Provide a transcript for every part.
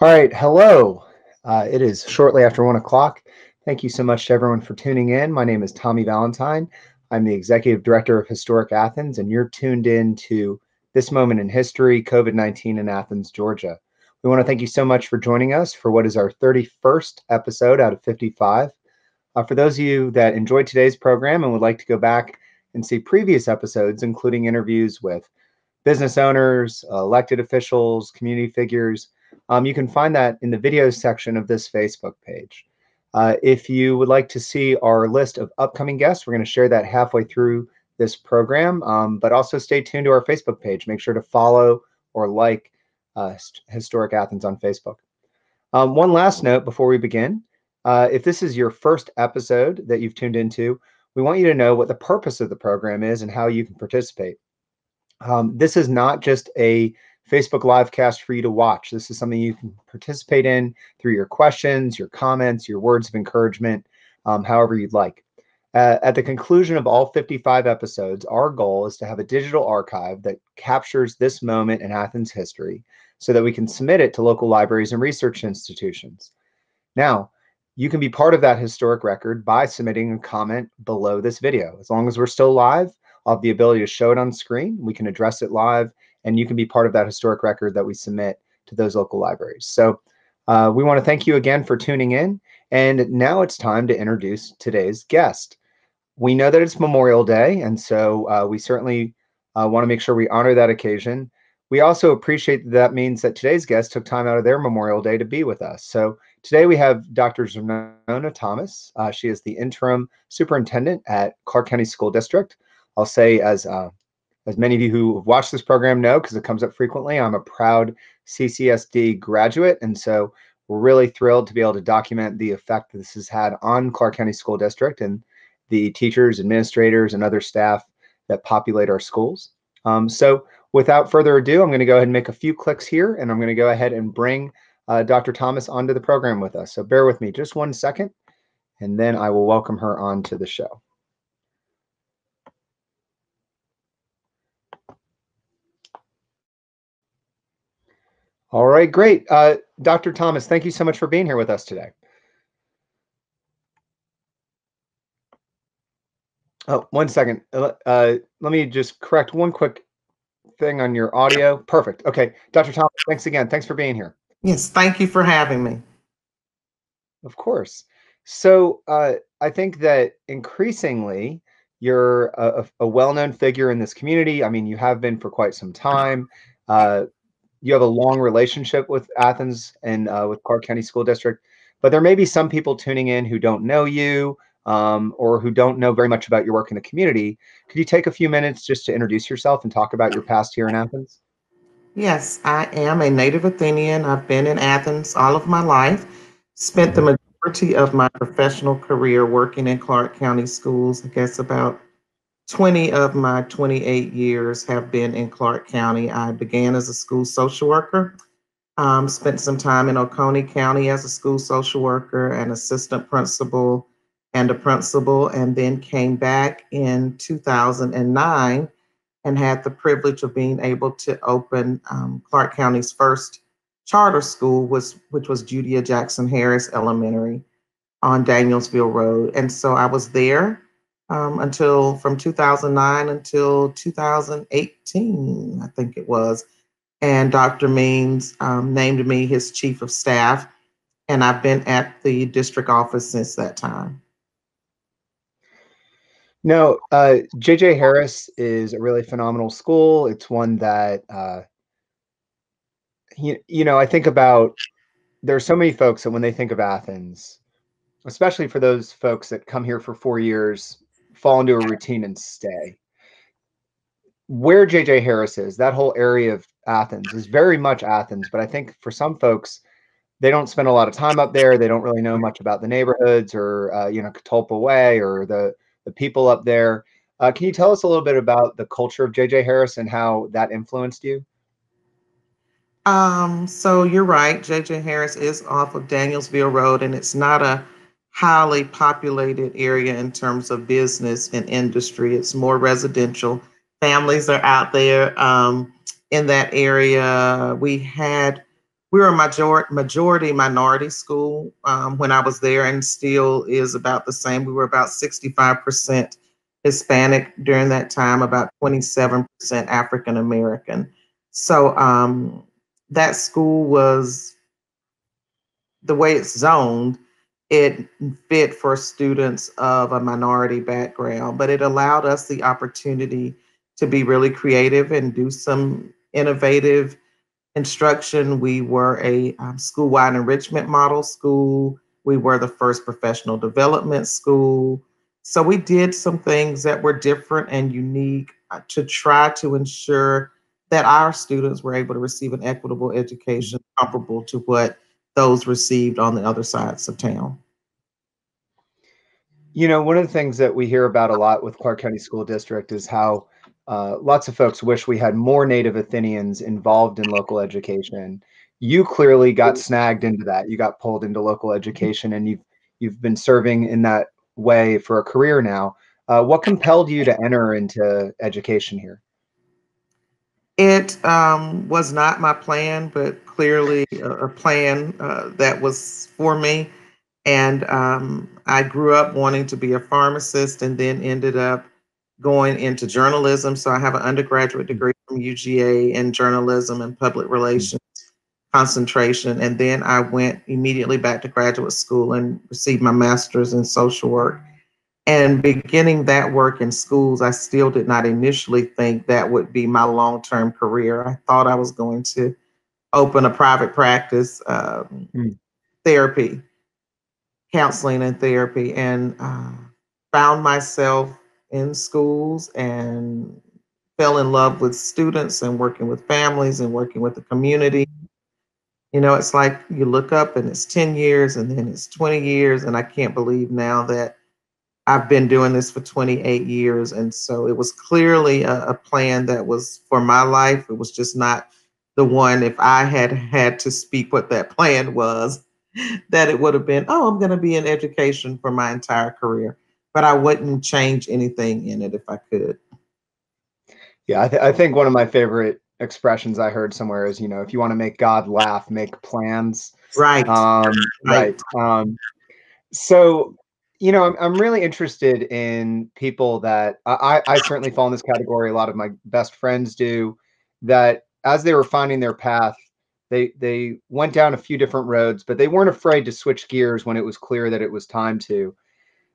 All right, hello. Uh, it is shortly after one o'clock. Thank you so much to everyone for tuning in. My name is Tommy Valentine. I'm the Executive Director of Historic Athens, and you're tuned in to This Moment in History COVID 19 in Athens, Georgia. We want to thank you so much for joining us for what is our 31st episode out of 55. Uh, for those of you that enjoyed today's program and would like to go back and see previous episodes, including interviews with business owners, elected officials, community figures, um, you can find that in the videos section of this Facebook page. Uh, if you would like to see our list of upcoming guests, we're going to share that halfway through this program, um, but also stay tuned to our Facebook page. Make sure to follow or like uh, Historic Athens on Facebook. Um, one last note before we begin. Uh, if this is your first episode that you've tuned into, we want you to know what the purpose of the program is and how you can participate. Um, this is not just a Facebook live cast for you to watch. This is something you can participate in through your questions, your comments, your words of encouragement, um, however you'd like. Uh, at the conclusion of all 55 episodes, our goal is to have a digital archive that captures this moment in Athens history so that we can submit it to local libraries and research institutions. Now, you can be part of that historic record by submitting a comment below this video. As long as we're still live, I'll have the ability to show it on screen. We can address it live and you can be part of that historic record that we submit to those local libraries. So uh, we want to thank you again for tuning in. And now it's time to introduce today's guest. We know that it's Memorial Day, and so uh, we certainly uh, want to make sure we honor that occasion. We also appreciate that, that means that today's guest took time out of their Memorial Day to be with us. So today we have Dr. Xernona Thomas. Uh, she is the interim superintendent at Clarke County School District. I'll say as uh, as many of you who have watched this program know, because it comes up frequently, I'm a proud CCSD graduate. And so we're really thrilled to be able to document the effect this has had on Clarke County School District and the teachers, administrators, and other staff that populate our schools. Um, so without further ado, I'm going to go ahead and make a few clicks here, and I'm going to go ahead and bring uh, Dr. Thomas onto the program with us. So bear with me just one second, and then I will welcome her onto the show. All right, great. Uh, Dr. Thomas, thank you so much for being here with us today. Oh, one second. Uh, uh, let me just correct one quick thing on your audio. Perfect. Okay. Dr. Thomas, thanks again. Thanks for being here. Yes, thank you for having me. Of course. So uh, I think that increasingly you're a, a well-known figure in this community. I mean, you have been for quite some time. Uh, you have a long relationship with Athens and uh, with Clarke County School District, but there may be some people tuning in who don't know you um, or who don't know very much about your work in the community. Could you take a few minutes just to introduce yourself and talk about your past here in Athens? Yes, I am a native Athenian. I've been in Athens all of my life, spent the majority of my professional career working in Clarke County schools, I guess about 20 of my 28 years have been in Clarke County. I began as a school social worker, um, spent some time in Oconee County as a school social worker, and assistant principal, and a principal, and then came back in 2009 and had the privilege of being able to open um, Clarke County's first charter school, was, which was Judia Jackson Harris Elementary on Danielsville Road. And so I was there um, until from 2009 until 2018, I think it was. And Dr. Means um, named me his chief of staff, and I've been at the district office since that time. No, uh, JJ Harris is a really phenomenal school. It's one that, uh, you, you know, I think about, there are so many folks that when they think of Athens, especially for those folks that come here for four years fall into a routine and stay. Where JJ Harris is, that whole area of Athens is very much Athens, but I think for some folks, they don't spend a lot of time up there. They don't really know much about the neighborhoods or uh, you know Catalpa Way or the the people up there. Uh, can you tell us a little bit about the culture of JJ Harris and how that influenced you? Um, so you're right. JJ Harris is off of Danielsville Road, and it's not a highly populated area in terms of business and industry. It's more residential. Families are out there um, in that area. We had we were a major- majority minority school um, when I was there, and still is about the same. We were about 65% Hispanic during that time, about 27% African American. So um, that school was the way it's zoned, it fit for students of a minority background, but it allowed us the opportunity to be really creative and do some innovative instruction. We were a um, school-wide enrichment model school. We were the first professional development school. So we did some things that were different and unique uh, to try to ensure that our students were able to receive an equitable education comparable to what those received on the other sides of town. You know, one of the things that we hear about a lot with Clarke County School District is how uh, lots of folks wish we had more Native Athenians involved in local education. You clearly got snagged into that. You got pulled into local education, and you've you've been serving in that way for a career now. Uh, what compelled you to enter into education here? It um, was not my plan, but clearly a, a plan uh, that was for me. And um, I grew up wanting to be a pharmacist and then ended up going into journalism. So I have an undergraduate degree from UGA in journalism and public relations concentration. And then I went immediately back to graduate school and received my master's in social work. And beginning that work in schools, I still did not initially think that would be my long term career. I thought I was going to open a private practice, um, mm. therapy, counseling, and therapy, and uh, found myself in schools and fell in love with students and working with families and working with the community you know, it's like you look up and it's 10 years and then it's 20 years. And I can't believe now that I've been doing this for 28 years. And so it was clearly a, a plan that was for my life. It was just not the one, if I had had to speak what that plan was, that it would have been, oh, I'm going to be in education for my entire career. But I wouldn't change anything in it if I could. Yeah, I, th- I think one of my favorite expressions I heard somewhere is, you know, if you want to make God laugh, make plans. Right. Um, right. right. Um, so, you know, I'm, I'm really interested in people that I, I certainly fall in this category. A lot of my best friends do that as they were finding their path, they, they went down a few different roads, but they weren't afraid to switch gears when it was clear that it was time to.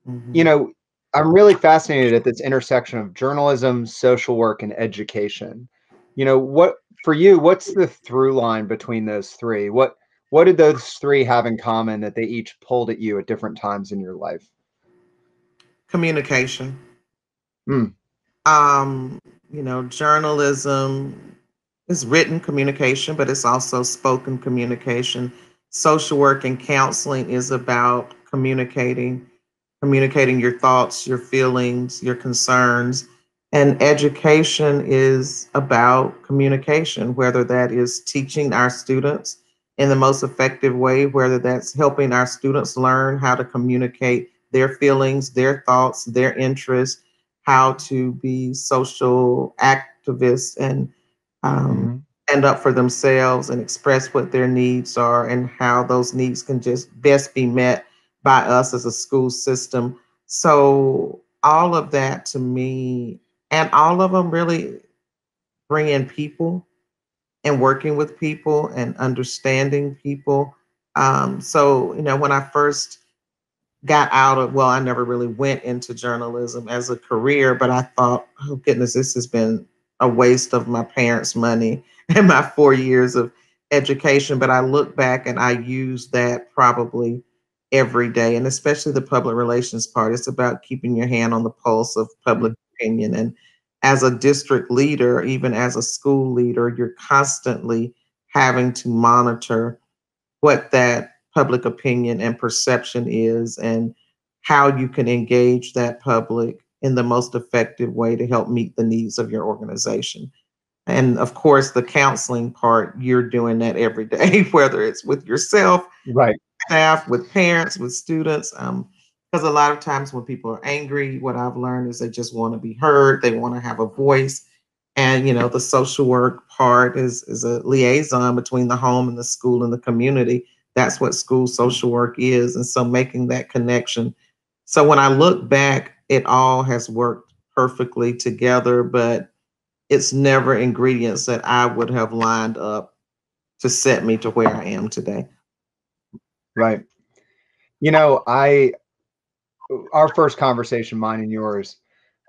Mm-hmm. You know, I'm really fascinated at this intersection of journalism, social work, and education you know what for you what's the through line between those three what what did those three have in common that they each pulled at you at different times in your life communication mm. um you know journalism is written communication but it's also spoken communication. Social work and counseling is about communicating communicating your thoughts your feelings your concerns. And education is about communication, whether that is teaching our students in the most effective way, whether that's helping our students learn how to communicate their feelings, their thoughts, their interests, how to be social activists and um, mm-hmm. stand up for themselves and express what their needs are and how those needs can just best be met by us as a school system. So all of that to me and all of them really bring in people and working with people and understanding people. Um, so, you know, when I first got out of, well, I never really went into journalism as a career, but I thought, oh goodness, this has been a waste of my parents' money and my four years of education. But I look back and I use that probably every day, and especially the public relations part. It's about keeping your hand on the pulse of public mm-hmm. opinion. And as a district leader, even as a school leader, you're constantly having to monitor what that public opinion and perception is and how you can engage that public in the most effective way to help meet the needs of your organization. And of course, the counseling part, you're doing that every day, whether it's with yourself, right, staff, with parents, with students. Um, because a lot of times when people are angry, what I've learned is they just want to be heard, they want to have a voice. And you know, the social work part is is a liaison between the home and the school and the community. That's what school social work is. And so making that connection. So when I look back, it all has worked perfectly together, but it's never ingredients that I would have lined up to set me to where I am today. Right. You know, I our first conversation, mine and yours,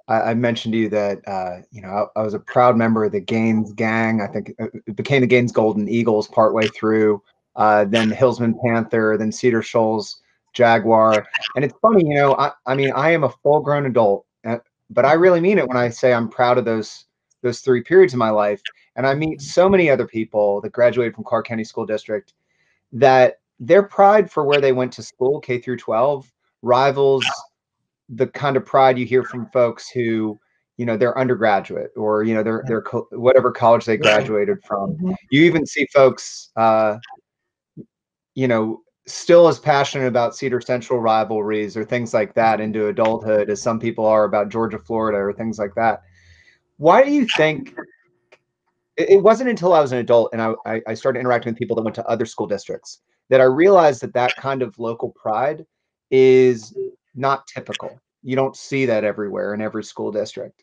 I, I mentioned to you that uh, you know I, I, was a proud member of the Gaines gang. I think it became the Gaines Golden Eagles partway through. Uh, then Hilsman Panther, then Cedar Shoals Jaguar. And it's funny, you know, I, I mean, I am a full grown adult, uh, but I really mean it when I say I'm proud of those those three periods of my life. And I meet so many other people that graduated from Clarke County School District that their pride for where they went to school, K through 12, rivals the kind of pride you hear from folks who you know they're undergraduate or you know they're they're co- whatever college they graduated from mm-hmm. you even see folks uh you know still as passionate about cedar central rivalries or things like that into adulthood as some people are about georgia florida or things like that why do you think it wasn't until i was an adult and I, I started interacting with people that went to other school districts that i realized that that kind of local pride is not typical. You don't see that everywhere in every school district.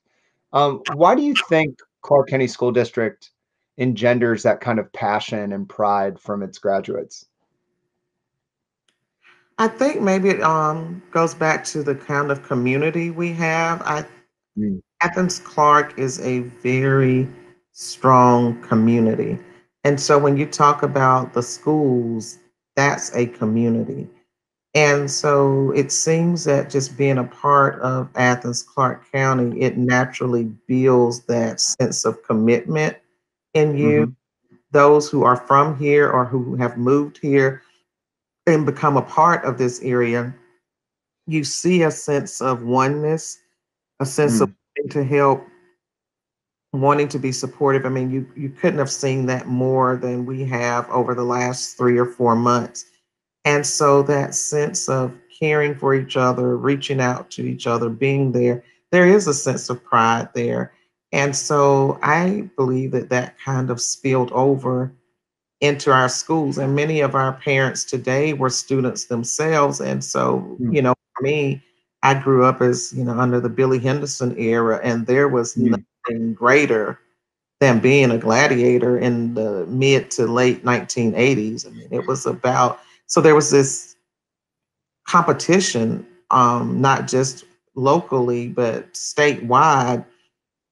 Um, why do you think Clarke County School District engenders that kind of passion and pride from its graduates? I think maybe it um, goes back to the kind of community we have. I, mm. Athens Clarke is a very strong community. And so when you talk about the schools, that's a community. And so it seems that just being a part of Athens Clarke County, it naturally builds that sense of commitment in you. Mm-hmm. Those who are from here or who have moved here and become a part of this area, you see a sense of oneness, a sense mm. of to help, wanting to be supportive. I mean, you you couldn't have seen that more than we have over the last three or four months and so that sense of caring for each other, reaching out to each other, being there, there is a sense of pride there. And so I believe that that kind of spilled over into our schools. And many of our parents today were students themselves. And so, mm. you know, for me, I grew up as, you know, under the Billy Henderson era, and there was mm. nothing greater than being a gladiator in the mid to late 1980s. I mean, it was about so there was this competition, um, not just locally, but statewide.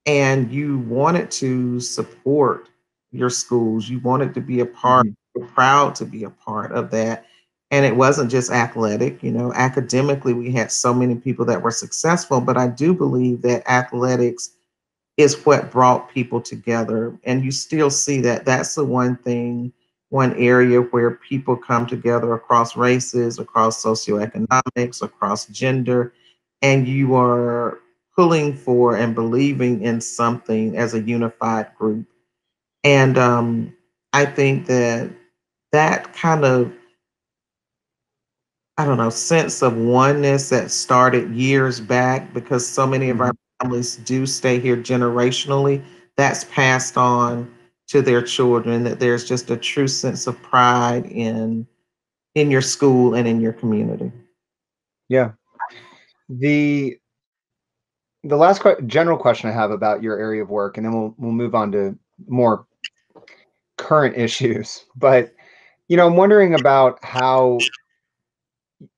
And you wanted to support your schools. You wanted to be a part, mm-hmm. proud to be a part of that. And it wasn't just athletic, you know, academically, we had so many people that were successful, but I do believe that athletics is what brought people together. And you still see that. That's the one thing one area where people come together across races, across socioeconomics, across gender, and you are pulling for and believing in something as a unified group. And um, I think that that kind of, I don't know, sense of oneness that started years back because so many of our mm-hmm. families do stay here generationally, that's passed on to their children that there's just a true sense of pride in in your school and in your community yeah the the last que- general question i have about your area of work and then we'll we'll move on to more current issues but you know i'm wondering about how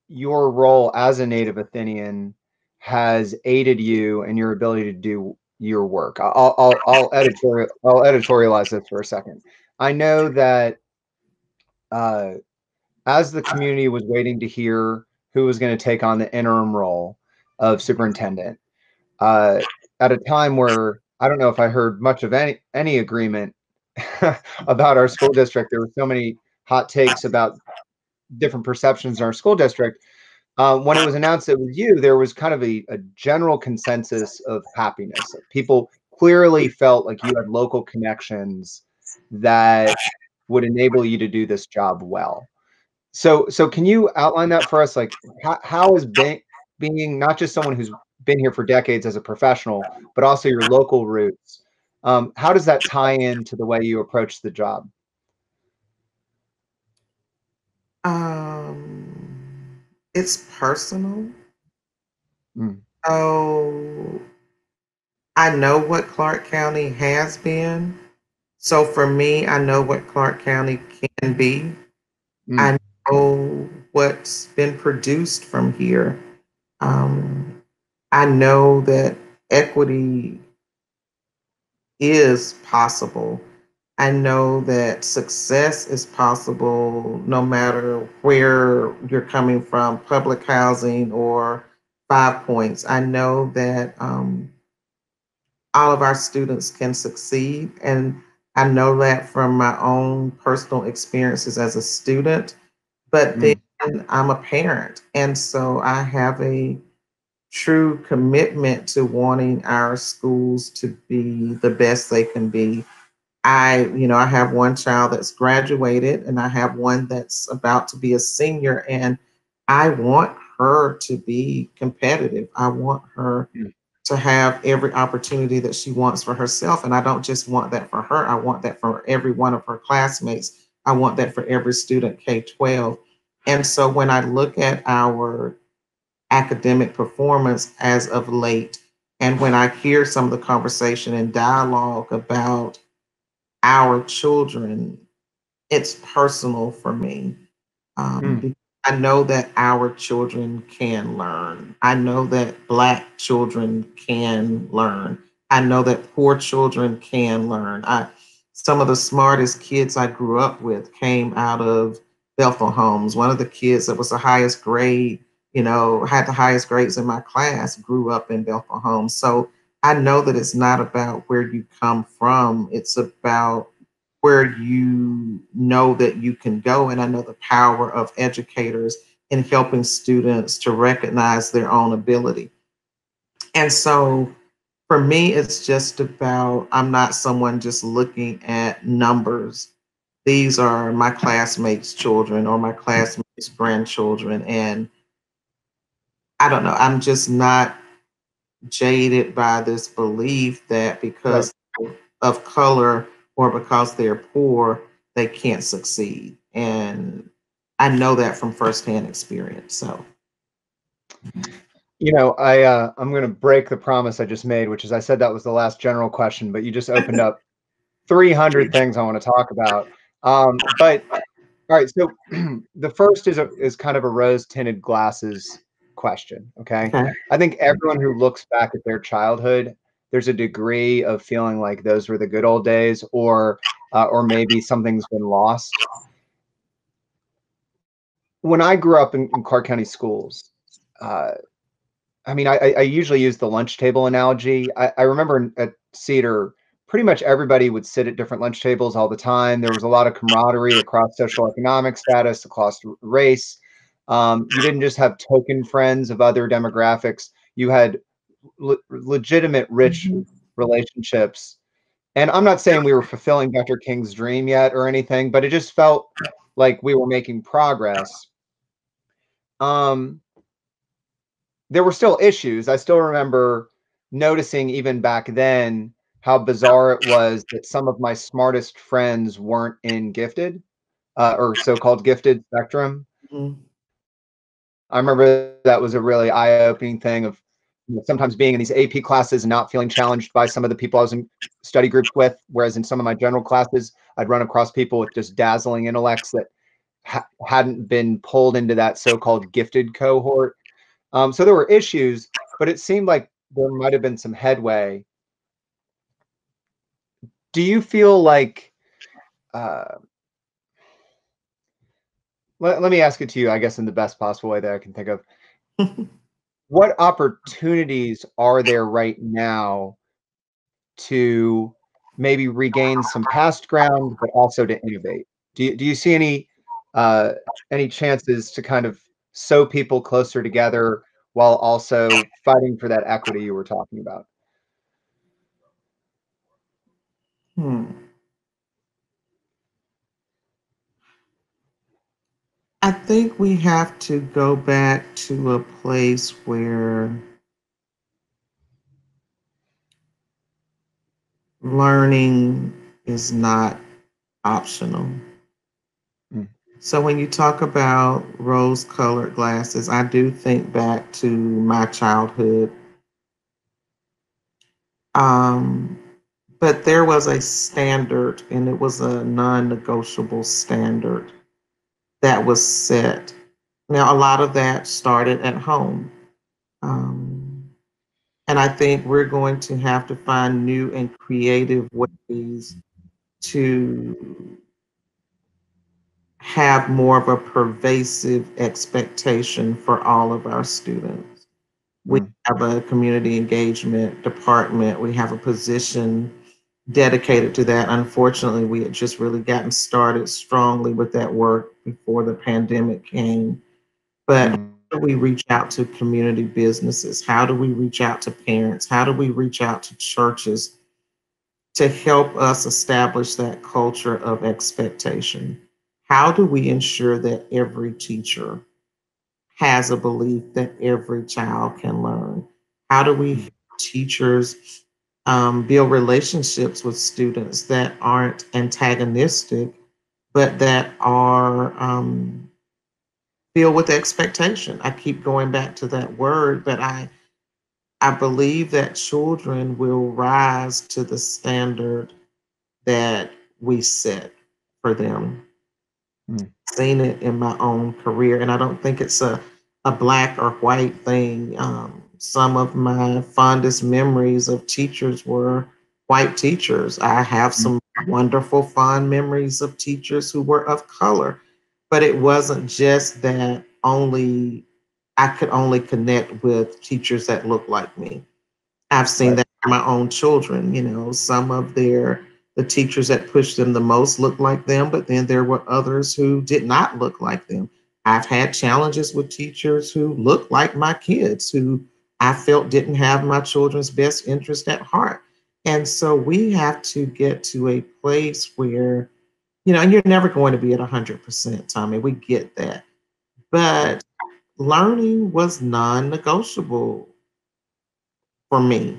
your role as a native athenian has aided you and your ability to do your work. I'll I'll, I'll editorial I'll editorialize this for a second. I know that uh, as the community was waiting to hear who was going to take on the interim role of superintendent, uh, at a time where I don't know if I heard much of any any agreement about our school district. There were so many hot takes about different perceptions in our school district. Uh, when it was announced it was you, there was kind of a, a general consensus of happiness. People clearly felt like you had local connections that would enable you to do this job well. So, so can you outline that for us? Like, how, how is being being not just someone who's been here for decades as a professional, but also your local roots, Um, how does that tie into the way you approach the job? Um, it's personal. Mm. So I know what Clarke County has been. So for me, I know what Clarke County can be. Mm. I know what's been produced from here. Um, I know that equity is possible. I know that success is possible no matter where you're coming from, public housing or five points. I know that um, all of our students can succeed. And I know that from my own personal experiences as a student. But mm. then I'm a parent. And so I have a true commitment to wanting our schools to be the best they can be. I, you know, I have one child that's graduated and I have one that's about to be a senior and I want her to be competitive. I want her mm. to have every opportunity that she wants for herself. And I don't just want that for her, I want that for every one of her classmates. I want that for every student K 12. And so when I look at our academic performance as of late. And when I hear some of the conversation and dialogue about our children, it's personal for me. Um, mm. I know that our children can learn. I know that Black children can learn. I know that poor children can learn. I, some of the smartest kids I grew up with came out of Bethel Homes. One of the kids that was the highest grade you know, had the highest grades in my class, grew up in Bethel. So I know that it's not about where you come from, it's about where you know that you can go. And I know the power of educators in helping students to recognize their own ability. And so for me, it's just about, I'm not someone just looking at numbers. These are my classmates' children or my classmates' grandchildren. And I don't know. I'm just not jaded by this belief that because right. of color or because they're poor, they can't succeed. And I know that from firsthand experience. So, you know, I uh, I'm going to break the promise I just made, which is I said that was the last general question, but you just opened up 300 things I want to talk about. Um, but all right, so the first is a, is kind of a rose tinted glasses question. Okay? okay. I think everyone who looks back at their childhood, there's a degree of feeling like those were the good old days, or uh, or maybe something's been lost. When I grew up in, in Clarke County schools, uh, I mean, I, I, usually use the lunch table analogy. I, I remember at Cedar, pretty much everybody would sit at different lunch tables all the time. There was a lot of camaraderie across social economic status, across race. Um, you didn't just have token friends of other demographics. You had le- legitimate, rich mm-hmm. relationships. And I'm not saying we were fulfilling Dr. King's dream yet or anything, but it just felt like we were making progress. Um, there were still issues. I still remember noticing even back then how bizarre it was that some of my smartest friends weren't in gifted uh, or so-called gifted spectrum. Mm-hmm. I remember that was a really eye-opening thing of you know, sometimes being in these AP classes and not feeling challenged by some of the people I was in study groups with. Whereas in some of my general classes, I'd run across people with just dazzling intellects that ha- hadn't been pulled into that so-called gifted cohort. Um, so there were issues, but it seemed like there might have been some headway. Do you feel like uh, let, let me ask it to you, I guess, in the best possible way that I can think of. what opportunities are there right now to maybe regain some past ground, but also to innovate? Do you, do you see any uh, any chances to kind of sew people closer together while also fighting for that equity you were talking about? Hmm. I think we have to go back to a place where learning is not optional. Mm. So when you talk about rose colored glasses, I do think back to my childhood. Um, but there was a standard, and it was a non negotiable standard that was set. Now, a lot of that started at home. Um, and I think we're going to have to find new and creative ways to have more of a pervasive expectation for all of our students. We Mm. have a community engagement department, we have a position dedicated to that. Unfortunately, we had just really gotten started strongly with that work before the pandemic came. But Mm. how do we reach out to community businesses? How do we reach out to parents? How do we reach out to churches to help us establish that culture of expectation? How do we ensure that every teacher has a belief that every child can learn? How do we teachers um, build relationships with students that aren't antagonistic, but that are um, filled with expectation? I keep going back to that word, but I I believe that children will rise to the standard that we set for them. Mm. Seen it in my own career, and I don't think it's a a black or white thing. Um, some of my fondest memories of teachers were white teachers. I have some mm-hmm. wonderful, fond memories of teachers who were of color, but it wasn't just that only I could only connect with teachers that look like me. I've seen that in my own children, you know, some of their the teachers that pushed them the most looked like them, but then there were others who did not look like them. I've had challenges with teachers who looked like my kids, who I felt didn't have my children's best interest at heart. And so we have to get to a place where, you know, and you're never going to be at 100%, Tommy. We get that. But learning was non negotiable for me.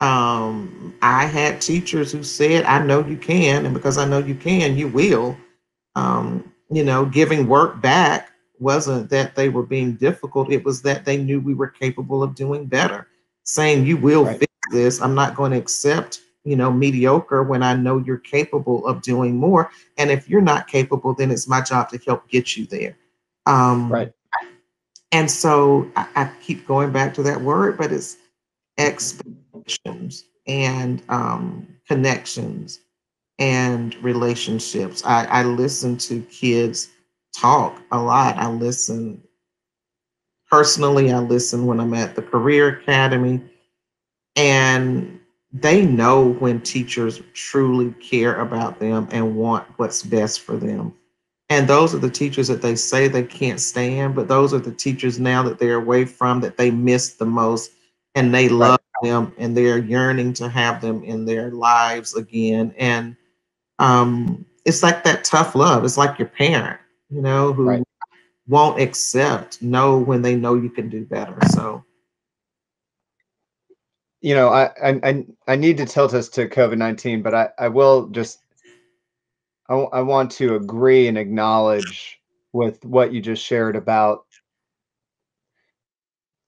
Um, I had teachers who said, I know you can, and because I know you can, you will. Um, you know, giving work back wasn't that they were being difficult, it was that they knew we were capable of doing better. Saying, You will Right. This. I'm not going to accept, you know, mediocre when I know you're capable of doing more. And if you're not capable, then it's my job to help get you there. Um, Right. and so I, I keep going back to that word, but it's expectations and um, connections and relationships. I, I listen to kids talk a lot. I listen personally, I listen when I'm at the Career Academy, and they know when teachers truly care about them and want what's best for them. And those are the teachers that they say they can't stand, but those are the teachers now that they're away from that they miss the most and they love them and they're yearning to have them in their lives again. And um, it's like that tough love. It's like your parent, you know, who Right. won't accept, know when they know you can do better. So, you know, I, I I need to tilt us to COVID nineteen, but I I will just I, I want to agree and acknowledge with what you just shared about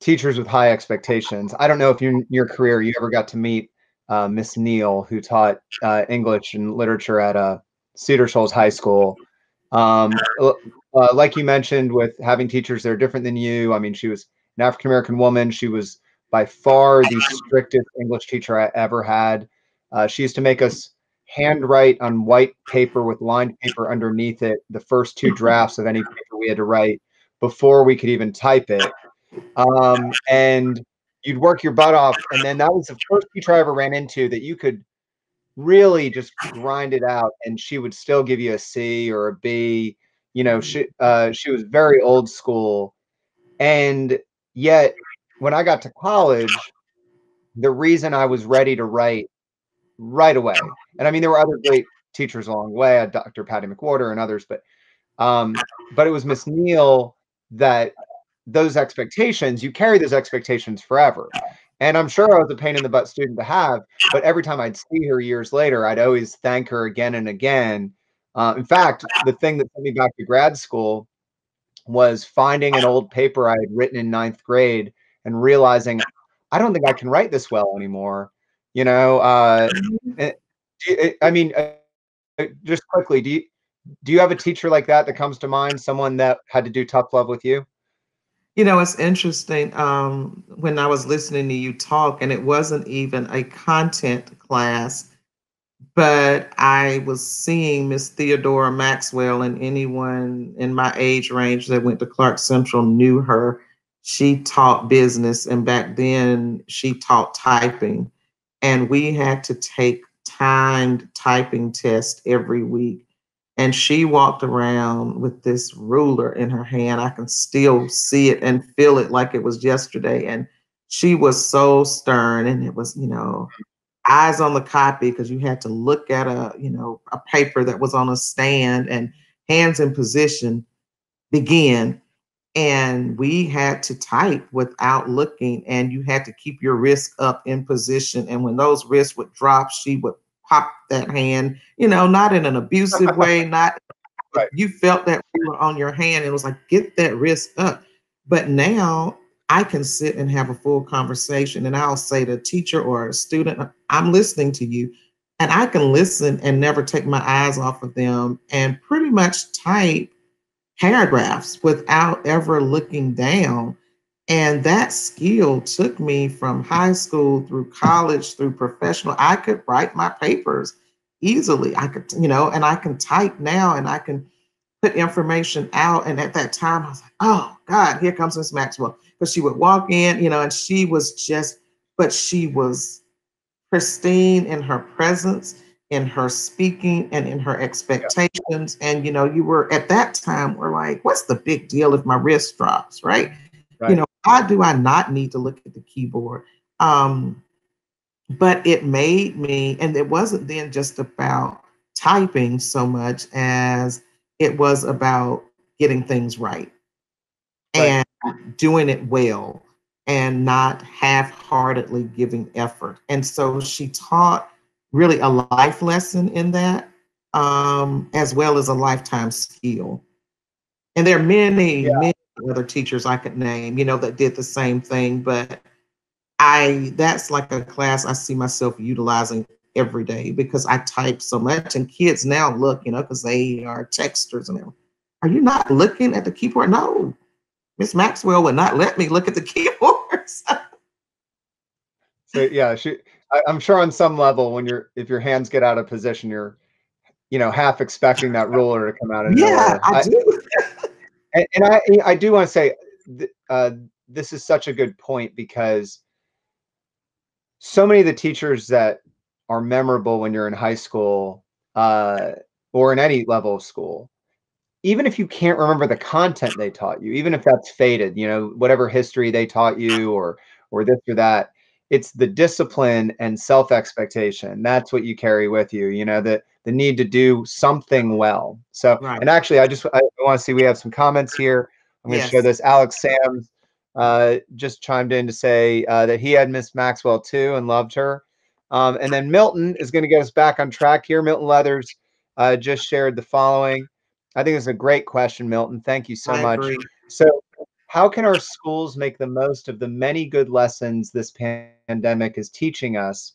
teachers with high expectations. I don't know if you in your career you ever got to meet uh, Miss Neal, who taught uh, English and literature at uh, Cedar Shoals High School. Um, uh, like you mentioned, with having teachers that are different than you. I mean, she was an African American woman. She was by far the strictest English teacher I ever had. Uh, she used to make us handwrite on white paper with lined paper underneath it the first two drafts of any paper we had to write before we could even type it. Um, and you'd work your butt off, and then that was the first teacher I ever ran into that you could really just grind it out, and she would still give you a C or a B. You know, she uh, she was very old school, and yet when I got to college, the reason I was ready to write right away, and I mean there were other great teachers along the way, Dr. Patty McWhorter and others, but um, but it was Miss Neal that those expectations you carry those expectations forever, And I'm sure I was a pain in the butt student to have, but every time I'd see her years later, I'd always thank her again and again. Uh, in fact, the thing that sent me back to grad school was finding an old paper I had written in ninth grade and realizing I don't think I can write this well anymore. You know, uh, mm-hmm. I mean, uh, just quickly, do you do you have a teacher like that that comes to mind? Someone that had to do tough love with you? You know, it's interesting. Um, when I was listening to you talk, and it wasn't even a content class, but I was seeing Miss Theodora Maxwell, and anyone in my age range that went to Clarke Central knew her. She taught business, and back then she taught typing. And we had to take timed typing tests every week. And she walked around with this ruler in her hand. I can still see it and feel it like it was yesterday. And she was so stern, and it was, you know, eyes on the copy because you had to look at a you know a paper that was on a stand and hands in position begin and we had to type without looking and you had to keep your wrist up in position and when those wrists would drop she would pop that hand you know not in an abusive way not right. you felt that on your hand it was like get that wrist up but now I can sit and have a full conversation and I'll say to a teacher or a student, I'm listening to you. And I can listen and never take my eyes off of them and pretty much type paragraphs without ever looking down. And that skill took me from high school through college through professional. I could write my papers easily. I could, you know, and I can type now and I can put information out. And at that time, I was like, oh God, here comes Miss Maxwell Because she would walk in, you know, and she was just, but she was pristine in her presence, in her speaking, and in her expectations. Yeah. And, you know, you were at that time, we're like, what's the big deal if my wrist drops, right? right. You know, why do I not need to look at the keyboard? Um, but it made me, and it wasn't then just about typing so much as it was about getting things right. right. And doing it well and not half-heartedly giving effort. And so she taught really a life lesson in that, um, as well as a lifetime skill. And there are many, yeah. many other teachers I could name, you know, that did the same thing, but I that's like a class I see myself utilizing every day because I type so much and kids now look, you know, because they are texters and everything. Are you not looking at the keyboard? No, Miss Maxwell would not let me look at the keyboards. so yeah, she, I, am sure on some level, when you're if your hands get out of position, you're, you know, half expecting that ruler to come out. Of yeah, I, I do. and, and, I I do want to say, uh, this is such a good point because so many of the teachers that are memorable when you're in high school uh, or in any level of school even if you can't remember the content they taught you, even if that's faded, you know, whatever history they taught you or or this or that, it's the discipline and self-expectation. That's what you carry with you, you know, the the need to do something well. So right. and actually I just I want to see we have some comments here. I'm going to yes. show this. Alex sam uh, just chimed in to say uh, that he had Miss Maxwell too and loved her. Um, and then Milton is going to get us back on track here. Milton Leathers uh, just shared the following. I think it's a great question, Milton. Thank you so I much. Agree. So, how can our schools make the most of the many good lessons this pandemic is teaching us?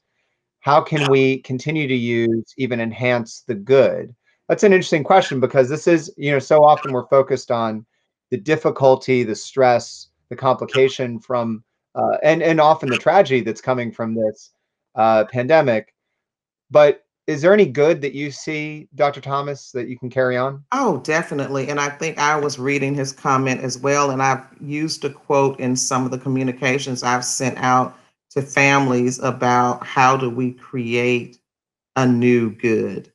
How can we continue to use, even enhance the good? That's an interesting question because this is, you know, so often we're focused on the difficulty, the stress, the complication from, uh, and and often the tragedy that's coming from this uh, pandemic. But is there any good that you see, Dr. Thomas, that you can carry on? Oh, definitely. And I think I was reading his comment as well. And I've used a quote in some of the communications I've sent out to families about how do we create a new good.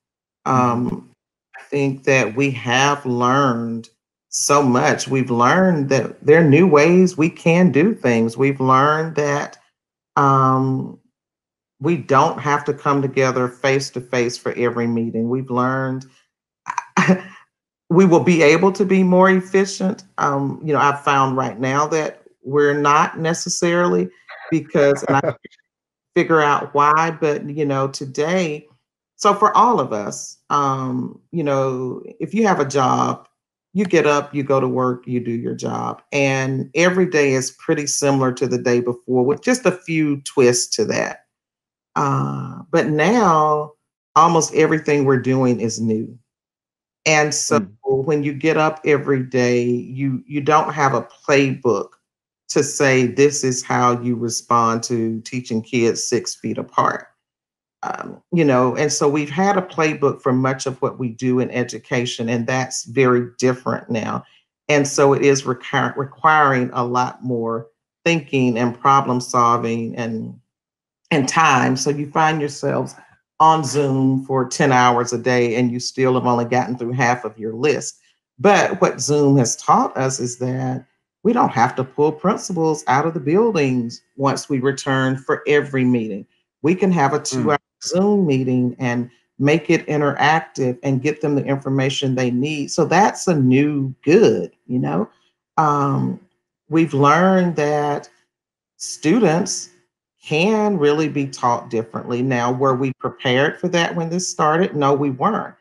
Mm-hmm. Um, I think that we have learned so much. We've learned that there are new ways we can do things. We've learned that um, we don't have to come together face to face for every meeting. We've learned we will be able to be more efficient. Um, you know, I've found right now that we're not necessarily because and I figure out why. But you know, today, so for all of us, um, you know, if you have a job, you get up, you go to work, you do your job, and every day is pretty similar to the day before, with just a few twists to that. Uh, but now, almost everything we're doing is new. And so mm. when you get up every day, you you don't have a playbook to say this is how you respond to teaching kids six feet apart. Um, you know, and so we've had a playbook for much of what we do in education, and that's very different now. And so it is requir- requiring a lot more thinking and problem solving and and time. So you find yourselves on Zoom for 10 hours a day and you still have only gotten through half of your list. But what Zoom has taught us is that we don't have to pull principals out of the buildings once we return for every meeting. We can have a two hour mm. Zoom meeting and make it interactive and get them the information they need. So that's a new good, you know. Um, we've learned that students can really be taught differently. Now, were we prepared for that when this started? No, we weren't.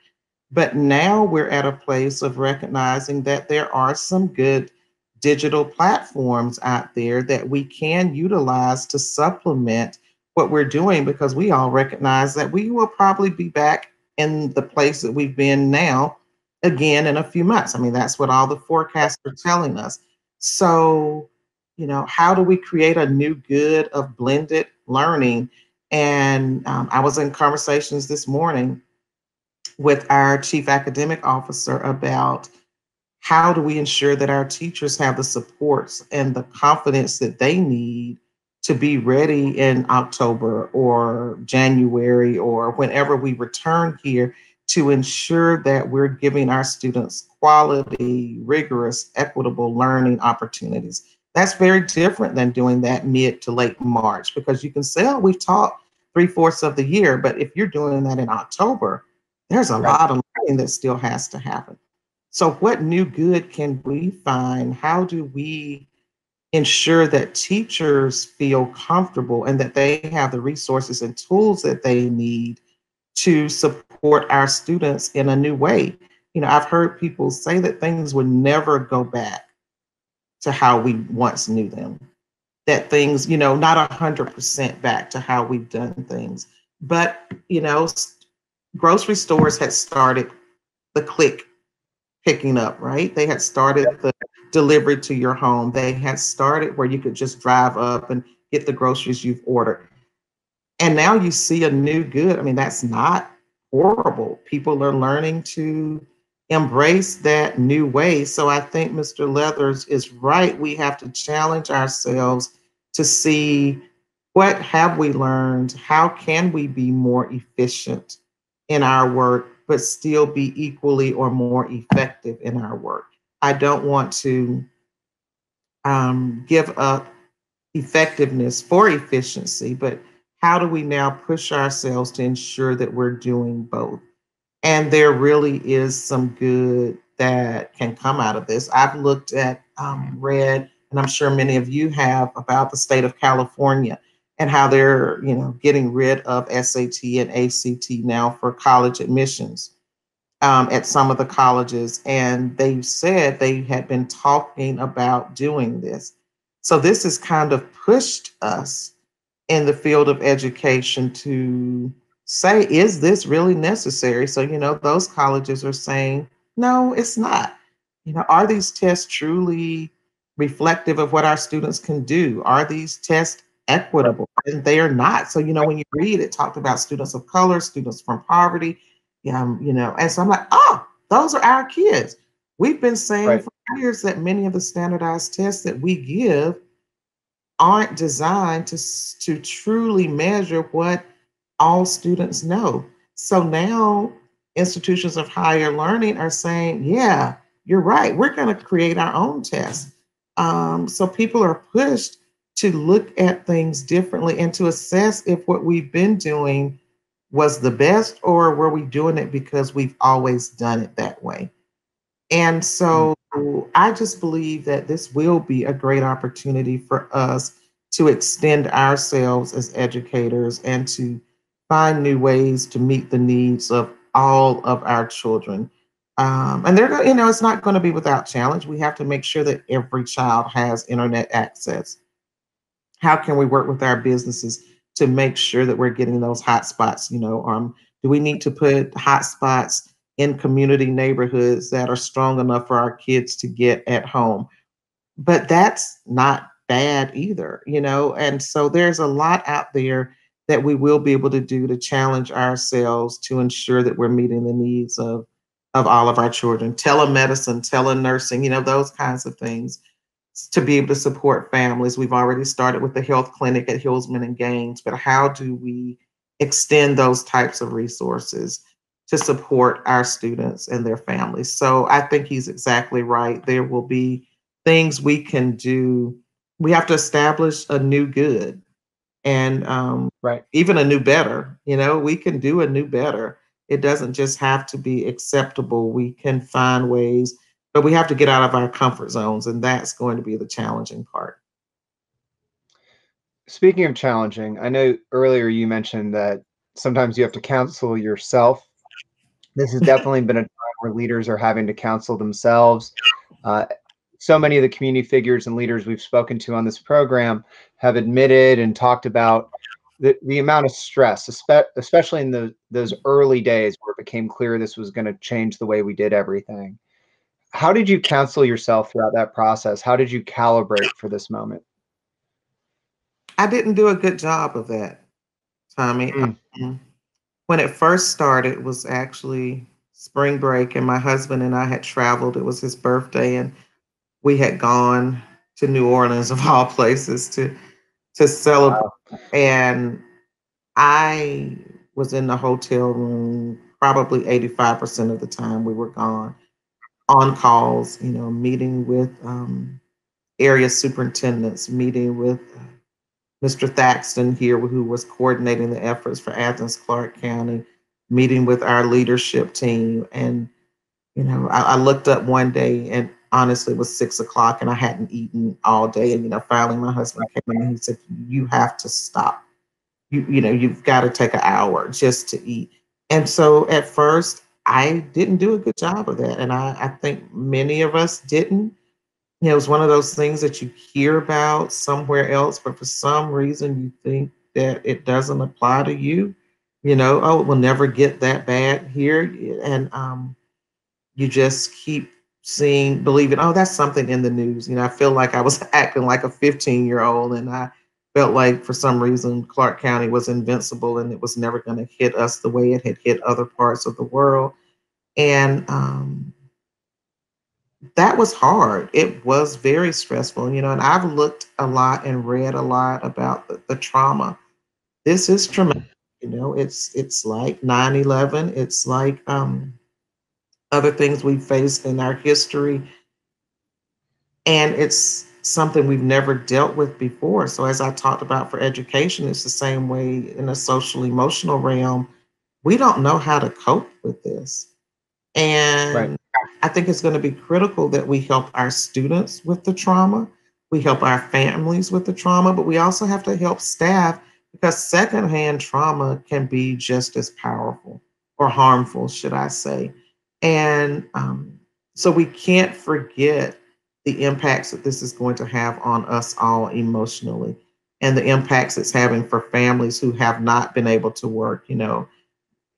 But now we're at a place of recognizing that there are some good digital platforms out there that we can utilize to supplement what we're doing because we all recognize that we will probably be back in the place that we've been now again in a few months. I mean, that's what all the forecasts are telling us. So, you know, how do we create a new good of blended learning? And um, I was in conversations this morning with our chief academic officer about how do we ensure that our teachers have the supports and the confidence that they need to be ready in October or January or whenever we return here to ensure that we're giving our students quality, rigorous, equitable learning opportunities. That's very different than doing that mid to late March because you can say, oh, we've taught three fourths of the year, but if you're doing that in October, there's a right. lot of learning that still has to happen. So, what new good can we find? How do we ensure that teachers feel comfortable and that they have the resources and tools that they need to support our students in a new way? You know, I've heard people say that things would never go back to how we once knew them. That things, you know, not a hundred percent back to how we've done things. But, you know, grocery stores had started the click picking up, right? They had started the delivery to your home. They had started where you could just drive up and get the groceries you've ordered. And now you see a new good. I mean, that's not horrible. People are learning to embrace that new way. So I think Mr. Leathers is right. We have to challenge ourselves to see what have we learned? How can we be more efficient in our work, but still be equally or more effective in our work? I don't want to um, give up effectiveness for efficiency, but how do we now push ourselves to ensure that we're doing both? And there really is some good that can come out of this. I've looked at, um, read, and I'm sure many of you have about the state of California and how they're, you know, getting rid of SAT and ACT now for college admissions um, at some of the colleges. And they said they had been talking about doing this. So this has kind of pushed us in the field of education to say, is this really necessary? So, you know, those colleges are saying, no, it's not. You know, are these tests truly reflective of what our students can do? Are these tests equitable? And they are not. So, you know, when you read it, talked about students of color, students from poverty, um, you know, and so I'm like, oh, those are our kids. We've been saying right. for years that many of the standardized tests that we give aren't designed to, to truly measure what all students know. So now institutions of higher learning are saying, yeah, you're right. We're going to create our own tests. Um, so people are pushed to look at things differently and to assess if what we've been doing was the best or were we doing it because we've always done it that way. And so I just believe that this will be a great opportunity for us to extend ourselves as educators and to find new ways to meet the needs of all of our children. Um, and they're, you know, it's not going to be without challenge. We have to make sure that every child has internet access. How can we work with our businesses to make sure that we're getting those hotspots? You know, um, do we need to put hotspots in community neighborhoods that are strong enough for our kids to get at home? But that's not bad either, you know. And so there's a lot out there that we will be able to do to challenge ourselves to ensure that we're meeting the needs of of all of our children. Telemedicine telenursing you know those kinds of things to be able to support families. We've already started with the health clinic at Hilsman and gaines but how do we extend those types of resources to support our students and their families? So i think he's exactly right. There will be things we can do. We have to establish a new good and um, right. even a new better you know we can do a new better. It doesn't just have to be acceptable. We can find ways but we have to get out of our comfort zones and that's going to be the challenging part. Speaking of challenging i know earlier you mentioned that sometimes you have to counsel yourself. This has definitely been a time where leaders are having to counsel themselves. Uh, so many of the community figures and leaders we've spoken to on this program have admitted and talked about the, the amount of stress, especially in the, those early days where it became clear this was going to change the way we did everything. How did you counsel yourself throughout that process? How did you calibrate for this moment? I didn't do a good job of that, Tommy. Mm. Um, when it first started, it was actually spring break, and my husband and I had traveled. It was his birthday, and we had gone to New Orleans of all places to to celebrate. Wow. And I was in the hotel room probably 85% of the time we were gone on calls, you know, meeting with um, area superintendents, meeting with uh, Mr. Thaxton here, who was coordinating the efforts for Athens Clarke County, meeting with our leadership team. And, you know, I, I looked up one day and honestly it was six o'clock and I hadn't eaten all day. And, you know, finally my husband came in and he said, You have to stop. You, you know, you've got to take an hour just to eat. And so at first I didn't do a good job of that. And I, I think many of us didn't. You know, it was one of those things that you hear about somewhere else, but for some reason you think that it doesn't apply to you. You know, oh, it will never get that bad here. And um, you just keep seeing, believing, oh, that's something in the news. You know, I feel like I was acting like a 15 year old and I felt like for some reason Clarke County was invincible and it was never going to hit us the way it had hit other parts of the world. And um, that was hard. It was very stressful, you know, and I've looked a lot and read a lot about the, the trauma. This is traumatic, you know, it's it's like 9-11, it's like um other things we've faced in our history. And it's something we've never dealt with before. So, as I talked about for education, it's the same way in a social emotional realm. We don't know how to cope with this. And right. I think it's going to be critical that we help our students with the trauma, we help our families with the trauma, but we also have to help staff because secondhand trauma can be just as powerful or harmful, should I say. And um, so we can't forget the impacts that this is going to have on us all emotionally and the impacts it's having for families who have not been able to work. You know,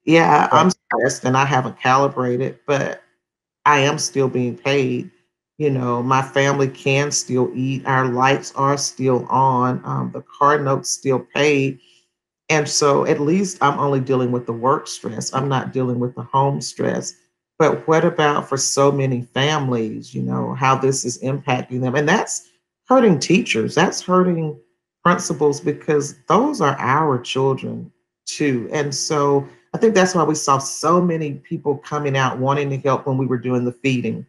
yeah, I'm stressed and I haven't calibrated, but I am still being paid. You know, my family can still eat. Our lights are still on. Um, the car note's still paid. And so at least I'm only dealing with the work stress. I'm not dealing with the home stress. But what about for so many families, you know, how this is impacting them? And that's hurting teachers, that's hurting principals because those are our children too. And so I think that's why we saw so many people coming out wanting to help when we were doing the feeding.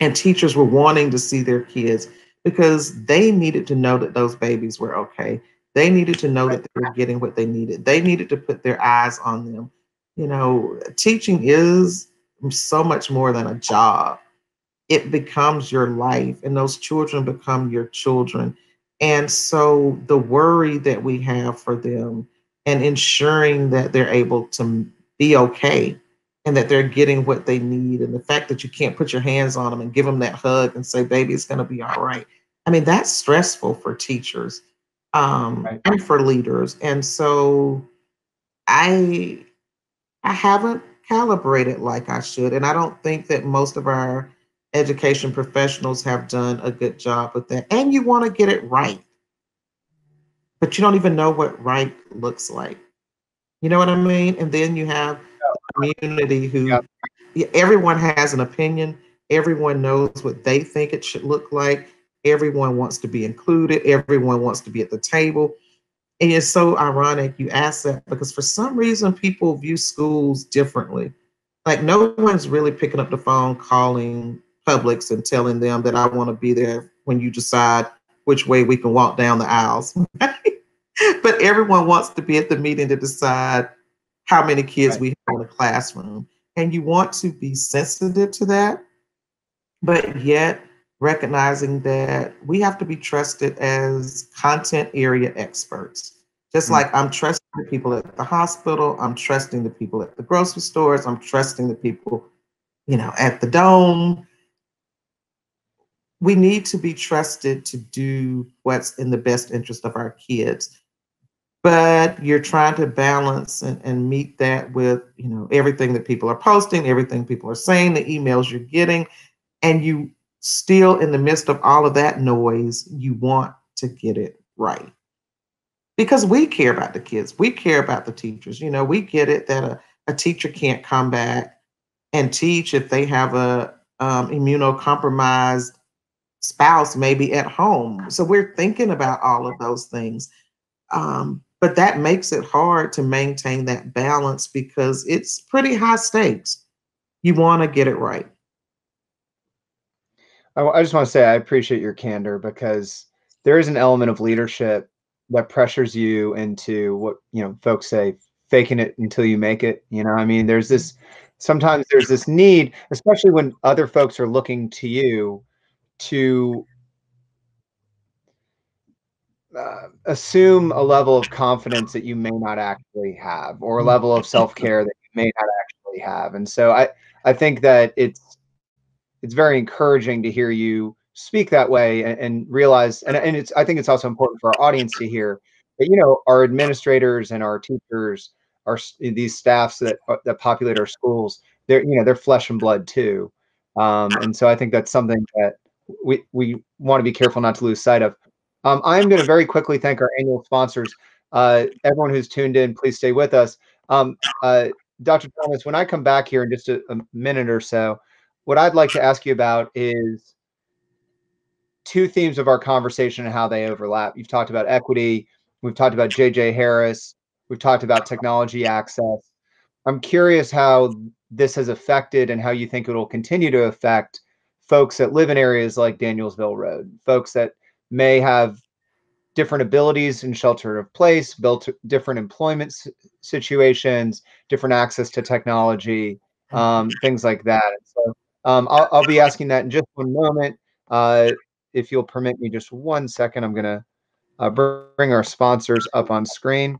And teachers were wanting to see their kids because they needed to know that those babies were okay. They needed to know that they were getting what they needed. They needed to put their eyes on them. You know, teaching is so much more than a job. It becomes your life, and those children become your children. And so the worry that we have for them and ensuring that they're able to be okay and that they're getting what they need and the fact that you can't put your hands on them and give them that hug and say baby it's going to be all right i mean that's stressful for teachers um, right. and for leaders and so i i haven't calibrated like i should and i don't think that most of our education professionals have done a good job with that. And you want to get it right. But you don't even know what right looks like. You know what i mean? And then you have community who yep. everyone has an opinion, everyone knows what they think it should look like, everyone wants to be included, everyone wants to be at the table. And it's so ironic you ask that because for some reason people view schools differently. Like no one's really picking up the phone calling Publix and telling them that I want to be there when you decide which way we can walk down the aisles. but everyone wants to be at the meeting to decide how many kids right. we have in a classroom. And you want to be sensitive to that, but yet recognizing that we have to be trusted as content area experts. Just mm-hmm. like I'm trusting the people at the hospital, I'm trusting the people at the grocery stores, I'm trusting the people, you know, at the dome. We need to be trusted to do what's in the best interest of our kids but you're trying to balance and, and meet that with you know everything that people are posting everything people are saying the emails you're getting and you still in the midst of all of that noise you want to get it right. Because we care about the kids. We care about the teachers. You know we get it that a, a teacher can't come back and teach if they have a um, immunocompromised spouse maybe at home. So we're thinking about all of those things. Um, but that makes it hard to maintain that balance because it's pretty high stakes. You want to get it right. I just want to say I appreciate your candor because there is an element of leadership that pressures you into what you know folks say faking it until you make it you know? I mean there's this sometimes there's this need especially when other folks are looking to you to uh, assume a level of confidence that you may not actually have or a level of self-care that you may not actually have. And so i i think that it's it's very encouraging to hear you speak that way and, and realize and, and it's i think it's also important for our audience to hear that you know our administrators and our teachers are these staffs that uh, that populate our schools they're you know they're flesh and blood too um, and so i think that's something that we we want to be careful not to lose sight of um, I'm going to very quickly thank our annual sponsors. Uh, everyone who's tuned in, please stay with us. Um, uh, Dr. Thomas, when I come back here in just a, a, minute or so, what I'd like to ask you about is two themes of our conversation and how they overlap. You've talked about equity, we've talked about JJ Harris, we've talked about technology access. I'm curious how this has affected and how you think it will continue to affect folks that live in areas like Danielsville Road, folks that may have different abilities in shelter of place, built different employment situations, different access to technology, um, things like that. so um, I'll, I'll, be asking that in just one moment. Uh, if you'll permit me just one second, I'm going to uh, bring our sponsors up on screen.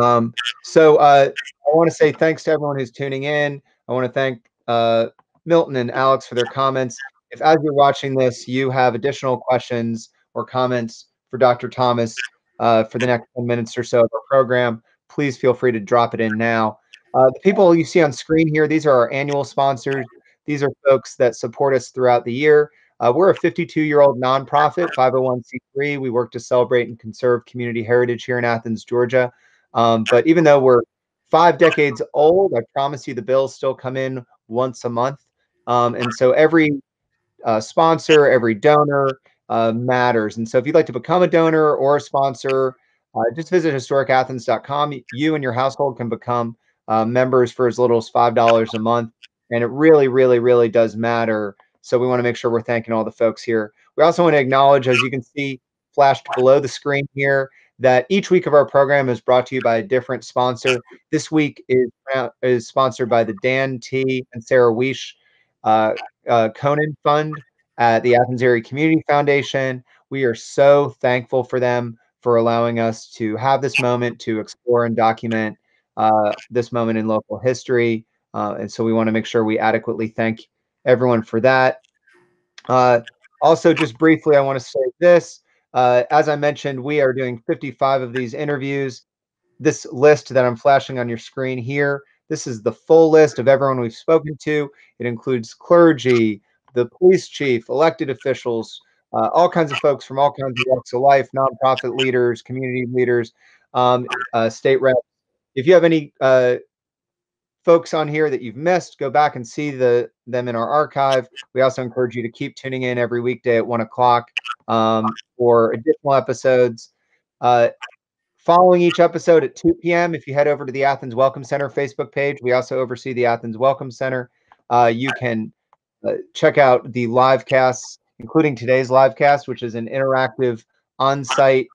Um, so uh, I want to say thanks to everyone who's tuning in. I want to thank uh, Milton and Alex for their comments. If as you're watching this, you have additional questions or comments for Dr. Thomas uh, for the next 10 minutes or so of our program, please feel free to drop it in now. Uh, the people you see on screen here, these are our annual sponsors. These are folks that support us throughout the year. Uh, we're a 52 year old nonprofit, 501c3. We work to celebrate and conserve community heritage here in Athens, Georgia. Um, but even though we're five decades old, I promise you the bills still come in once a month. Um, and so every uh, sponsor, every donor, uh, matters. And so if you'd like to become a donor or a sponsor, uh, just visit historicathens.com. You and your household can become uh, members for as little as $5 a month. And it really, really, really does matter. So we want to make sure we're thanking all the folks here. We also want to acknowledge, as you can see flashed below the screen here, that each week of our program is brought to you by a different sponsor. This week is, is sponsored by the Dan T. and Sara Wyche uh, uh, Coenen Fund at the Athens Area Community Foundation. We are so thankful for them for allowing us to have this moment to explore and document uh, this moment in local history. Uh, and so we want to make sure we adequately thank everyone for that. Uh, also, just briefly, I want to say this. Uh, as I mentioned, we are doing 55 of these interviews. This list that I'm flashing on your screen here, this is the full list of everyone we've spoken to. It includes clergy, the police chief, elected officials, uh, all kinds of folks from all kinds of walks of life, nonprofit leaders, community leaders, um, uh, state reps. If you have any uh, folks on here that you've missed, go back and see the them in our archive. We also encourage you to keep tuning in every weekday at one o'clock um, for additional episodes. Uh, following each episode at 2 p.m., if you head over to the Athens Welcome Center Facebook page, we also oversee the Athens Welcome Center. Uh, you can uh, check out the live casts, including today's live cast, which is an interactive on-site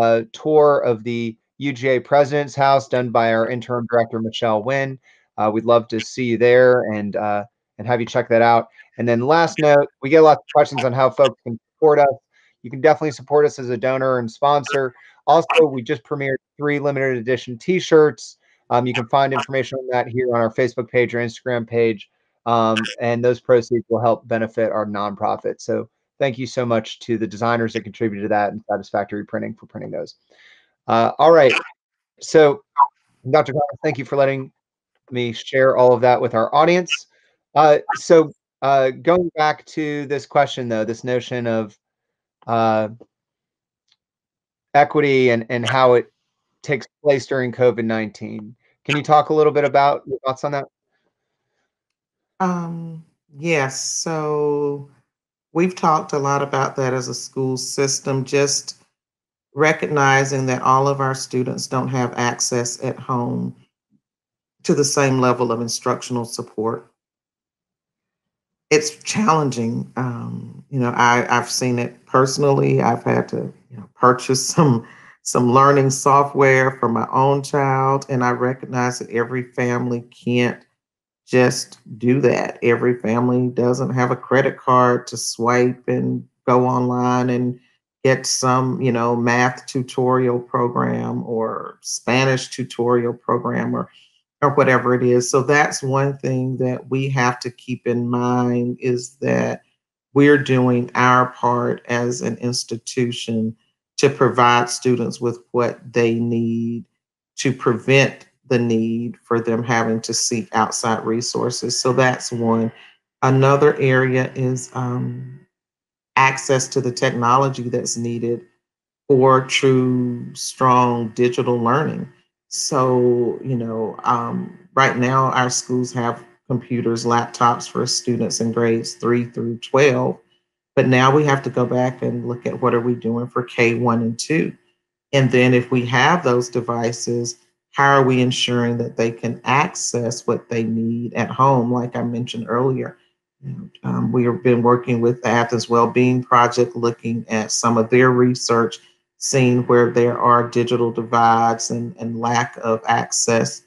uh, tour of the UGA President's House done by our interim director, Michelle Wynn. Uh, we'd love to see you there and uh, and have you check that out. And then last note, we get lots of questions on how folks can support us. You can definitely support us as a donor and sponsor. Also, we just premiered three limited edition T-shirts. Um, you can find information on that here on our Facebook page or Instagram page. Um, and those proceeds will help benefit our nonprofit. So thank you so much to the designers that contributed to that and Satisfactory Printing for printing those. Uh, all right. So, Dr. Garner, thank you for letting me share all of that with our audience. Uh, so, uh, going back to this question, though, this notion of uh, equity and, and how it takes place during COVID 19. Can you talk a little bit about your thoughts on that? Um, yes. So we've talked a lot about that as a school system, just recognizing that all of our students don't have access at home to the same level of instructional support. It's challenging. Um, you know, I, I've seen it personally. I've had to you know, purchase some some learning software for my own child, and I recognize that every family can't just do that. Every family doesn't have a credit card to swipe and go online and get some, you know, math tutorial program or Spanish tutorial program or or whatever it is. So that's one thing that we have to keep in mind is that we're doing our part as an institution to provide students with what they need to prevent the need for them having to seek outside resources. So that's one. Another area is um, access to the technology that's needed for true, strong digital learning. So, you know, um, right now our schools have computers, laptops for students in grades three through 12. But now we have to go back and look at what are we doing for K1 and 2. And then if we have those devices, how are we ensuring that they can access what they need at home? Like I mentioned earlier, um, we have been working with the Athens Wellbeing Project, looking at some of their research, seeing where there are digital divides and, and lack of access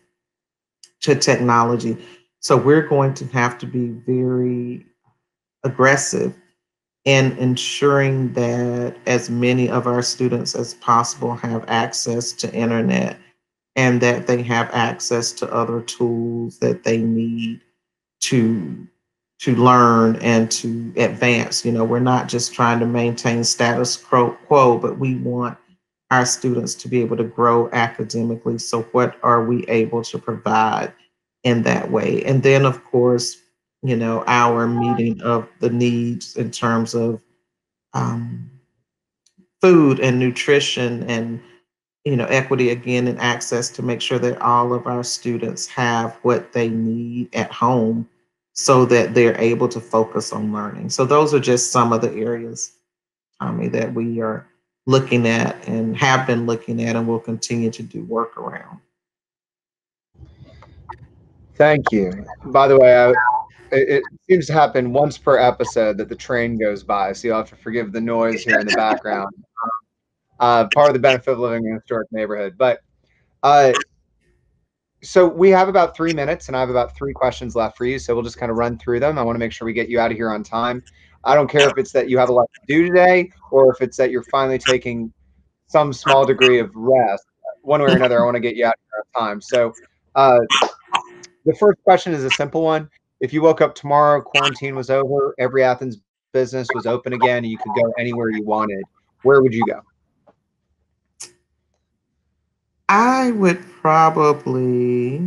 to technology. So we're going to have to be very aggressive in ensuring that as many of our students as possible have access to internet and that they have access to other tools that they need to to learn and to advance. You know, we're not just trying to maintain status quo, but we want our students to be able to grow academically. So what are we able to provide in that way? And then of course, you know, our meeting of the needs in terms of um, food and nutrition and you know, equity again and access to make sure that all of our students have what they need at home so that they're able to focus on learning. So those are just some of the areas, Tommy, that we are looking at and have been looking at and will continue to do work around. Thank you. By the way, I, it, seems to happen once per episode that the train goes by, so you'll have to forgive the noise here in the background uh, part of the benefit of living in a historic neighborhood. But uh, so we have about three minutes, and I have about three questions left for you. So we'll just kind of run through them. I want to make sure we get you out of here on time. I don't care if it's that you have a lot to do today or if it's that you're finally taking some small degree of rest. One way or another, I want to get you out of time. So, uh, the first question is a simple one. If you woke up tomorrow, quarantine was over, every Athens business was open again, and you could go anywhere you wanted, where would you go? I would probably.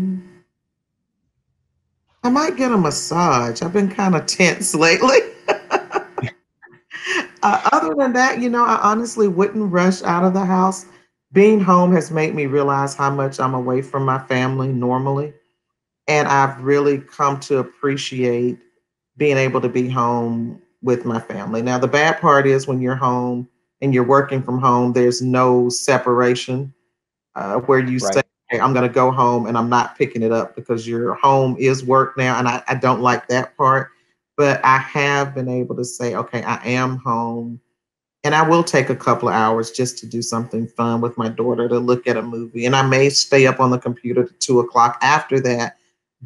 I might get a massage. I've been kind of tense lately. uh, other than that, you know, I honestly wouldn't rush out of the house. Being home has made me realize how much I'm away from my family normally. And I've really come to appreciate being able to be home with my family. Now, the bad part is when you're home and you're working from home, there's no separation uh, where you right. say, hey, I'm going to go home and I'm not picking it up because your home is work now. And I, I don't like that part. But I have been able to say, okay, I am home. And I will take a couple of hours just to do something fun with my daughter to look at a movie. And I may stay up on the computer to two o'clock after that.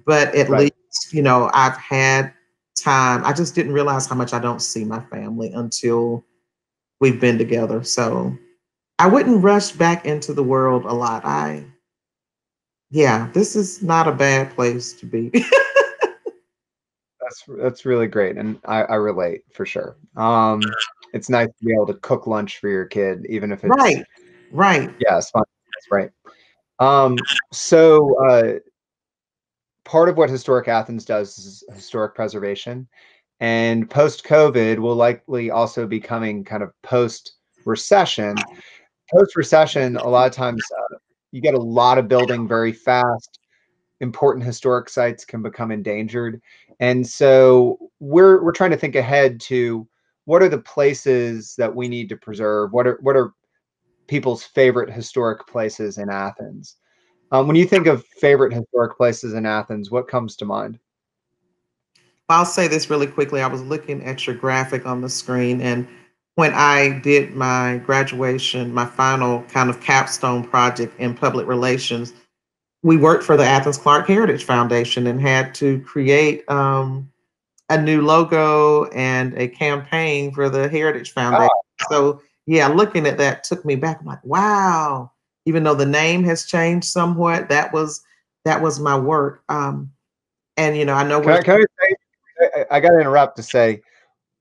But at right. least, you know, I've had time. I just didn't realize how much I don't see my family until we've been together. So I wouldn't rush back into the world a lot. I, yeah, this is not a bad place to be. that's that's really great, and I, I relate for sure. Um, it's nice to be able to cook lunch for your kid, even if it's right, right. Yeah, it's fun. That's right. Um, so uh, part of what Historic Athens does is historic preservation, and post COVID will likely also be coming kind of post recession post recession, a lot of times uh, you get a lot of building very fast. Important historic sites can become endangered, and so we're we're trying to think ahead to what are the places that we need to preserve. What are what are people's favorite historic places in Athens? Um, when you think of favorite historic places in Athens, what comes to mind? I'll say this really quickly. I was looking at your graphic on the screen, and when I did my graduation, my final kind of capstone project in public relations, we worked for the Athens Clarke Heritage Foundation and had to create um, a new logo and a campaign for the Heritage Foundation. Oh. So, yeah, looking at that took me back. I'm like, wow. Even though the name has changed somewhat, that was that was my work. Um, and you know, I know. Can I, can I, say, I got to interrupt to say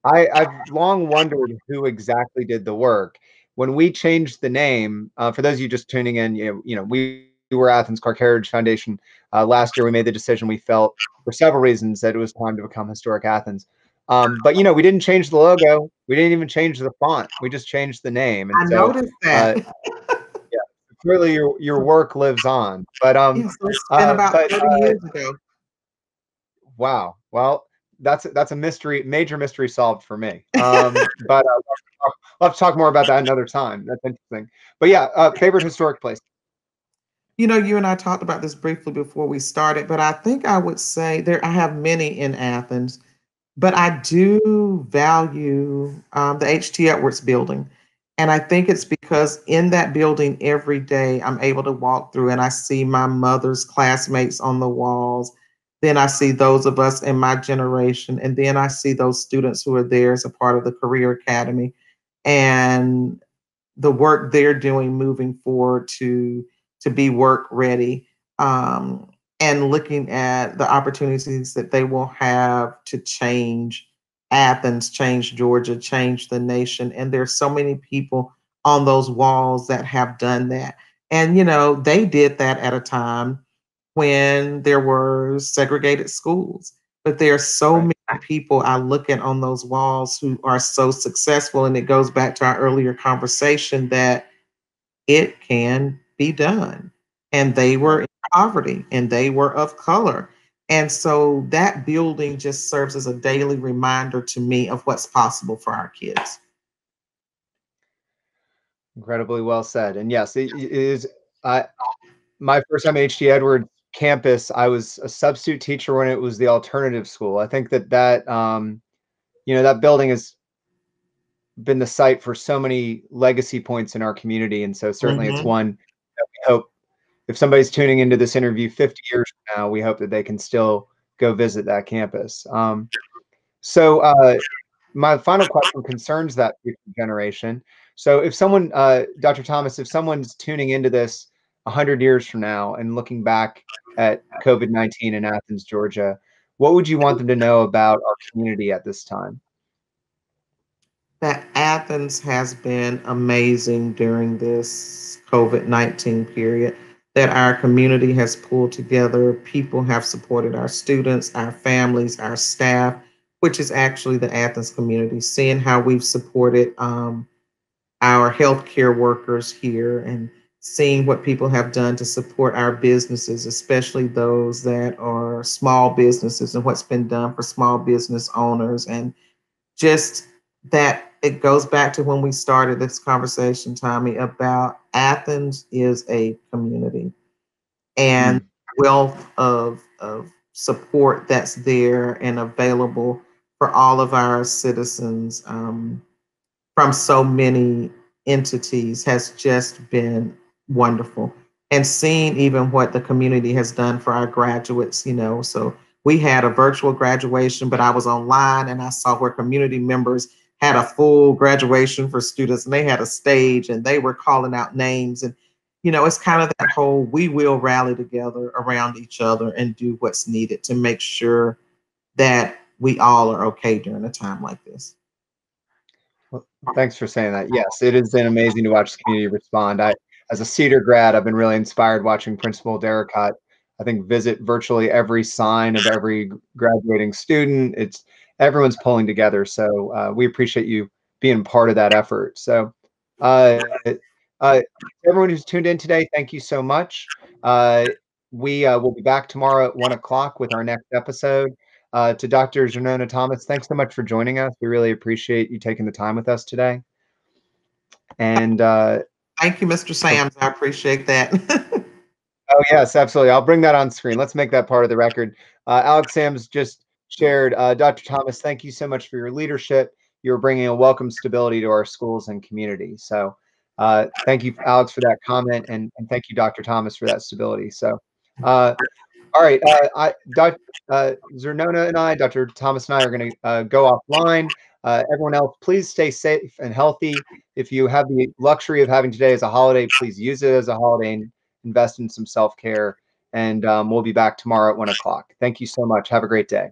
I, I've long wondered who exactly did the work. When we changed the name, uh, for those of you just tuning in, you know, you know we, we were Athens Clarke Heritage Foundation. Uh, last year, we made the decision. We felt, for several reasons, that it was time to become Historic Athens. Um, but you know, we didn't change the logo. We didn't even change the font. We just changed the name. And I so, noticed that. Uh, yeah, clearly your your work lives on. But um, it's been uh, about but, 30 uh, years ago. Wow. Well, that's that's a mystery, major mystery solved for me. Um, but uh, I'll have to talk more about that another time. That's interesting. But yeah, uh, favorite historic place. You know, you and I talked about this briefly before we started, but I think I would say there I have many in Athens, but I do value um, the H.T. Edwards building. And I think it's because in that building every day I'm able to walk through and I see my mother's classmates on the walls. Then I see those of us in my generation, and then I see those students who are there as a part of the Career Academy and the work they're doing moving forward to to be work ready um, and looking at the opportunities that they will have to change Athens, change Georgia, change the nation. And there's so many people on those walls that have done that. And you know, they did that at a time when there were segregated schools. But there are so right. many people I look at on those walls who are so successful. And it goes back to our earlier conversation that it can be done. And they were in poverty and they were of color. And so that building just serves as a daily reminder to me of what's possible for our kids. Incredibly well said. And yes, it is. Uh, my first time at HT Edwards campus, I was a substitute teacher when it was the alternative school. I think that that um, you know that building has been the site for so many legacy points in our community, and so certainly mm-hmm. it's one that we hope if somebody's tuning into this interview 50 years from now, we hope that they can still go visit that campus. Um, so uh, my final question concerns that future generation. So if someone, uh, Dr. Thomas, if someone's tuning into this 100 years from now and looking back at COVID-19 in Athens, Georgia, what would you want them to know about our community at this time? That Athens has been amazing during this COVID 19 period, that our community has pulled together. People have supported our students, our families, our staff, which is actually the Athens community, seeing how we've supported um, our healthcare workers here and seeing what people have done to support our businesses, especially those that are small businesses and what's been done for small business owners. And just that it goes back to when we started this conversation, Tommy, about Athens is a community and mm. wealth of, of support that's there and available for all of our citizens um, from so many entities has just been wonderful. And seeing even what the community has done for our graduates, you know, so we had a virtual graduation, but I was online and I saw where community members had a full graduation for students and they had a stage and they were calling out names. And, you know, it's kind of that whole we will rally together around each other and do what's needed to make sure that we all are okay during a time like this. Well, thanks for saying that. Yes, it has been amazing to watch the community respond. I, as a Cedar grad, I've been really inspired watching Principal Derricott. I think visit virtually every sign of every graduating student. It's everyone's pulling together. So uh, we appreciate you being part of that effort. So uh, uh, everyone who's tuned in today, thank you so much. Uh, we uh, will be back tomorrow at one o'clock with our next episode. Uh, to Dr. Xernona Thomas, thanks so much for joining us. We really appreciate you taking the time with us today. And Thank you, Mr. Sams. I appreciate that. oh, yes, absolutely. I'll bring that on screen. Let's make that part of the record. Uh, Alex Sams just shared, uh, Dr. Thomas, thank you so much for your leadership. You're bringing a welcome stability to our schools and community. So uh, thank you, Alex, for that comment. And, and thank you, Dr. Thomas, for that stability. So, uh, all right, uh, I, Dr. Uh, Xernona and I, Dr. Thomas and I are going to uh, go offline. Uh, everyone else, please stay safe and healthy. If you have the luxury of having today as a holiday, please use it as a holiday and invest in some self care. And um, we'll be back tomorrow at one o'clock. Thank you so much. Have a great day.